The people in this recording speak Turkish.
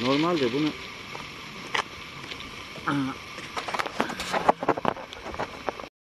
Normalde bunu